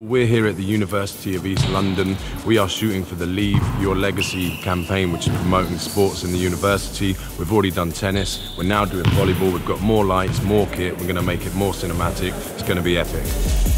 We're here at the University of East London. We are shooting for the Leave Your Legacy campaign, which is promoting sports in the university. We've already done tennis. We're now doing volleyball. We've got more lights, more kit. We're going to make it more cinematic. It's going to be epic.